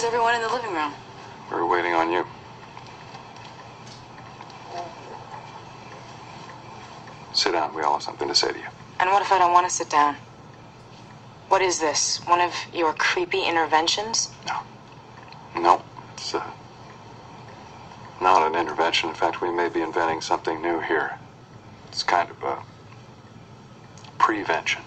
Is everyone in the living room? We're waiting on you. Sit down. We all have something to say to you. And what if I don't want to sit down? What is this? One of your creepy interventions? No. No. It's uh, not an intervention. In fact, we may be inventing something new here. It's kind of a prevention.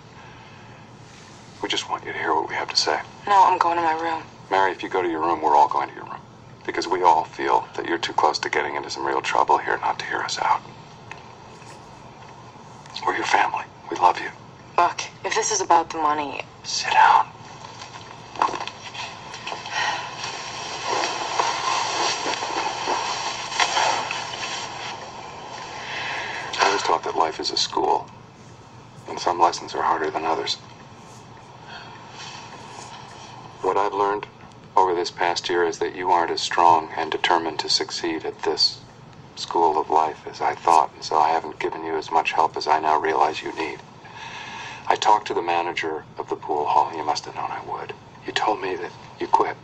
We just want you to hear what we have to say. No, I'm going to my room. Mary, if you go to your room, we're all going to your room. Because we all feel that you're too close to getting into some real trouble here not to hear us out. We're your family. We love you. Look, if this is about the money, Sit down. I was taught that life is a school, and some lessons are harder than others. What I've learned over this past year is that you aren't as strong and determined to succeed at this school of life as I thought, and so I haven't given you as much help as I now realize you need. I talked to the manager of the pool hall. You must have known I would. You told me that you quit.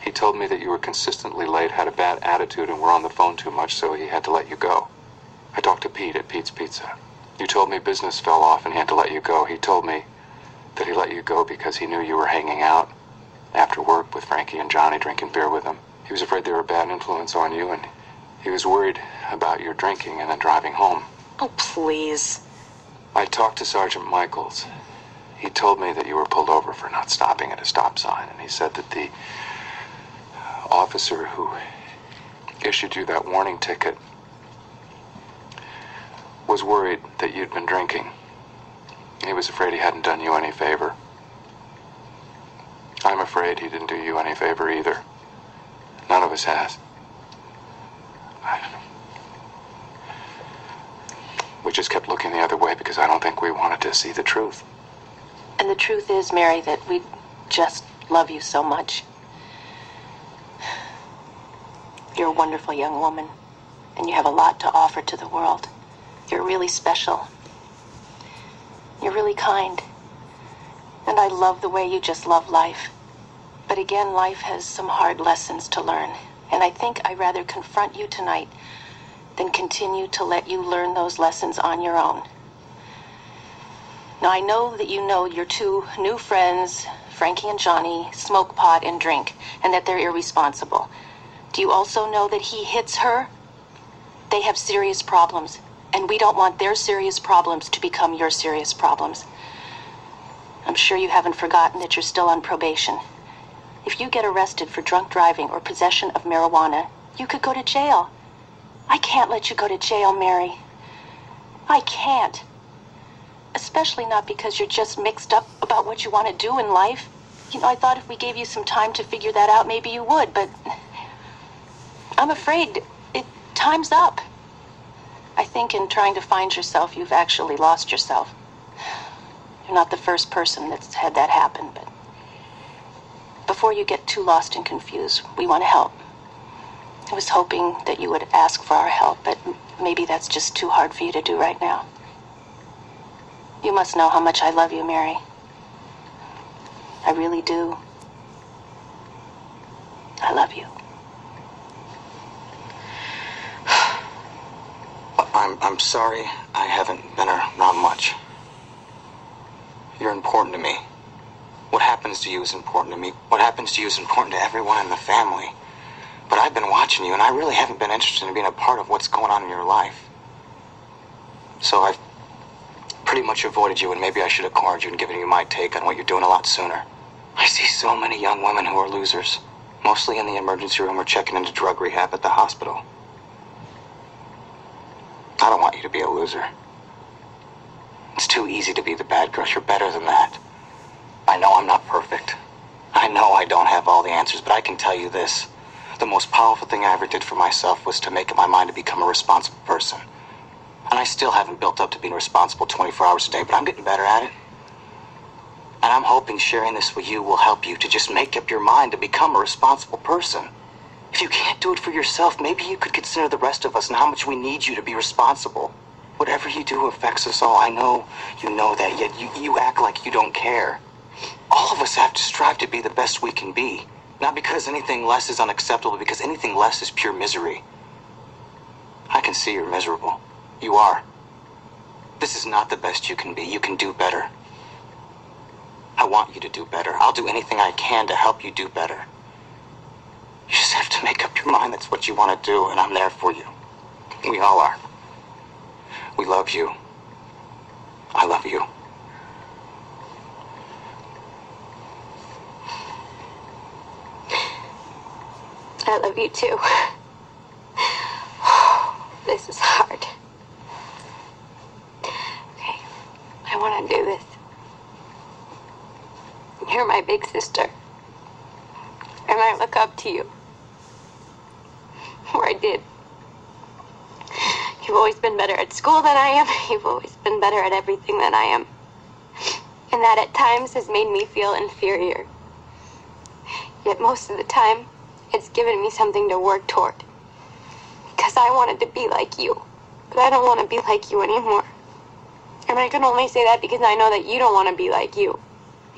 He told me that you were consistently late, had a bad attitude, and were on the phone too much, so he had to let you go. I talked to Pete at Pete's Pizza. You told me business fell off and he had to let you go. He told me that he let you go because he knew you were hanging out after work with Frankie and Johnny drinking beer with him. He was afraid they were a bad influence on you, and he was worried about your drinking and then driving home. oh please. I talked to Sergeant Michaels. He told me that you were pulled over for not stopping at a stop sign, and he said that the officer who issued you that warning ticket was worried that you'd been drinking. He was afraid he hadn't done you any favor. Afraid he didn't do you any favor either. None of us has. We just kept looking the other way because I don't think we wanted to see the truth. And the truth is, Mary, that we just love you so much. You're a wonderful young woman, and you have a lot to offer to the world. You're really special. You're really kind. And I love the way you just love life. But again, life has some hard lessons to learn. And I think I'd rather confront you tonight than continue to let you learn those lessons on your own. Now, I know that you know your two new friends, Frankie and Johnny, smoke pot and drink, and that they're irresponsible. Do you also know that he hits her? They have serious problems, and we don't want their serious problems to become your serious problems. I'm sure you haven't forgotten that you're still on probation. If you get arrested for drunk driving or possession of marijuana, you could go to jail. I can't let you go to jail, Mary. I can't. Especially not because you're just mixed up about what you want to do in life. You know, I thought if we gave you some time to figure that out, maybe you would, but I'm afraid it time's up. I think in trying to find yourself, you've actually lost yourself. You're not the first person that's had that happen, but before you get too lost and confused, we want to help. I was hoping that you would ask for our help, but maybe that's just too hard for you to do right now. You must know how much I love you, Mary. I really do. I love you. I'm, I'm sorry I haven't been not much. You're important to me. What happens to you is important to me. What happens to you is important to everyone in the family. But I've been watching you, and I really haven't been interested in being a part of what's going on in your life. So I've pretty much avoided you, and maybe I should have cornered you and given you my take on what you're doing a lot sooner. I see so many young women who are losers, mostly in the emergency room or checking into drug rehab at the hospital. I don't want you to be a loser. It's too easy to be the bad girl. You're better than that. I know I'm not perfect. I know I don't have all the answers, but I can tell you this. The most powerful thing I ever did for myself was to make up my mind to become a responsible person. And I still haven't built up to being responsible 24 hours a day, but I'm getting better at it. And I'm hoping sharing this with you will help you to just make up your mind to become a responsible person. If you can't do it for yourself, maybe you could consider the rest of us and how much we need you to be responsible. Whatever you do affects us all. I know you know that, yet you, you act like you don't care. All of us have to strive to be the best we can be. Not because anything less is unacceptable, because anything less is pure misery. I can see you're miserable. You are. This is not the best you can be. You can do better. I want you to do better. I'll do anything I can to help you do better. You just have to make up your mind that's what you want to do, and I'm there for you. We all are. We love you. I love you. I love you too. This is hard. Okay, I want to do this. You're my big sister. And I look up to you. Or I did. You've always been better at school than I am. You've always been better at everything than I am. And that at times has made me feel inferior. Yet most of the time, it's given me something to work toward. Because I wanted to be like you. But I don't want to be like you anymore. And I can only say that because I know that you don't want to be like you.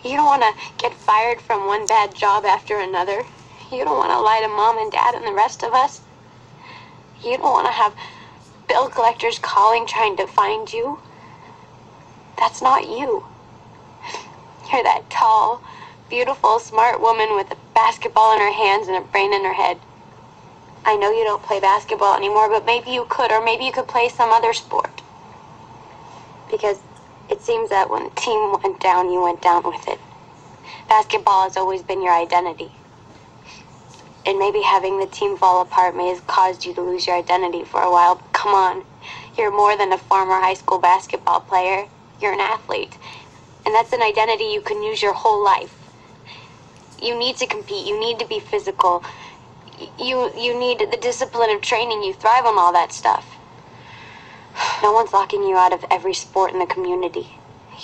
You don't want to get fired from one bad job after another. You don't want to lie to mom and dad and the rest of us. You don't want to have bill collectors calling trying to find you. That's not you. You're that tall, beautiful, smart woman with a basketball in her hands and a brain in her head. I know you don't play basketball anymore, but maybe you could, or maybe you could play some other sport. Because it seems that when the team went down, you went down with it. Basketball has always been your identity. And maybe having the team fall apart may have caused you to lose your identity for a while. But come on, you're more than a former high school basketball player. You're an athlete. And that's an identity you can use your whole life. You need to compete. You need to be physical. You you need the discipline of training. You thrive on all that stuff. No one's locking you out of every sport in the community.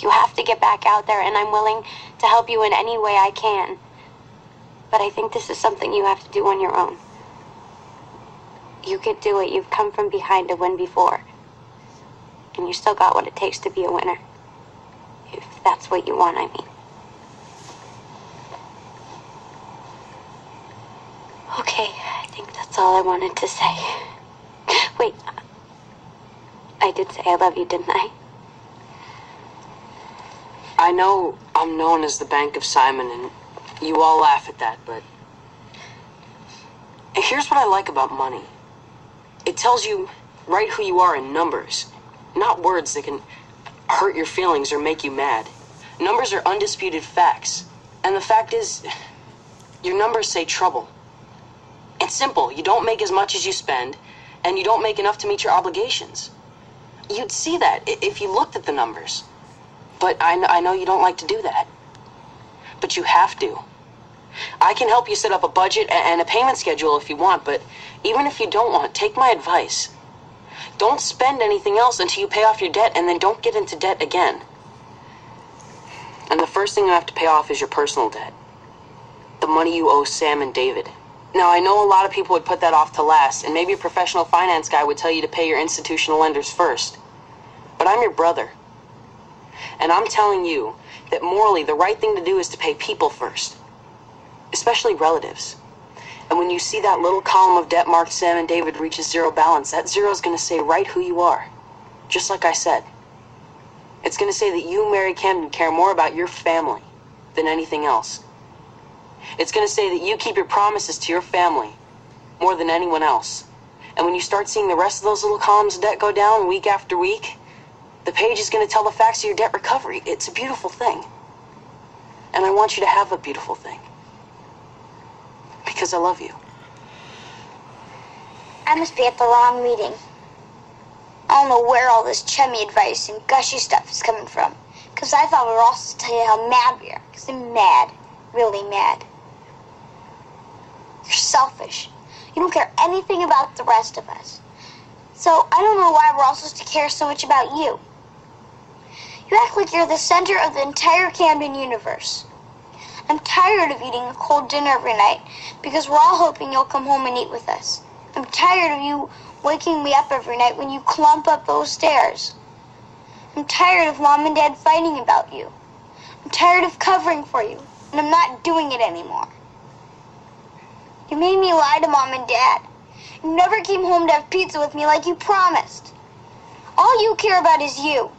You have to get back out there, and I'm willing to help you in any way I can. But I think this is something you have to do on your own. You could do it. You've come from behind to win before. And you still got what it takes to be a winner. If that's what you want, I mean. Okay, I think that's all I wanted to say. Wait, I did say I love you, didn't I? I know I'm known as the Bank of Simon, and you all laugh at that, but here's what I like about money it tells you right who you are in numbers, not words that can hurt your feelings or make you mad. Numbers are undisputed facts, and the fact is, your numbers say trouble. Simple. You don't make as much as you spend, and you don't make enough to meet your obligations. You'd see that if you looked at the numbers. But I, I know you don't like to do that. But you have to. I can help you set up a budget and a payment schedule if you want, but even if you don't want, take my advice. Don't spend anything else until you pay off your debt, and then don't get into debt again. And the first thing you have to pay off is your personal debt the money you owe Sam and David. Now, I know a lot of people would put that off to last, and maybe a professional finance guy would tell you to pay your institutional lenders first. But I'm your brother. And I'm telling you that morally, the right thing to do is to pay people first, especially relatives. And when you see that little column of debt marked Sam and David reaches zero balance, that zero is going to say right who you are. Just like I said. It's going to say that you, Mary Camden, care more about your family than anything else. It's going to say that you keep your promises to your family more than anyone else. And when you start seeing the rest of those little columns of debt go down week after week, the page is going to tell the facts of your debt recovery. It's a beautiful thing. And I want you to have a beautiful thing. Because I love you. I must be at the wrong meeting. I don't know where all this chummy advice and gushy stuff is coming from. Because I thought we were all supposed to tell you how mad we are. Because I'm mad. Really mad. You're selfish. You don't care anything about the rest of us. So I don't know why we're all supposed to care so much about you. You act like you're the center of the entire Camden universe. I'm tired of eating a cold dinner every night because we're all hoping you'll come home and eat with us. I'm tired of you waking me up every night when you clump up those stairs. I'm tired of mom and dad fighting about you. I'm tired of covering for you, and I'm not doing it anymore. You made me lie to mom and dad. You never came home to have pizza with me like you promised. All you care about is you.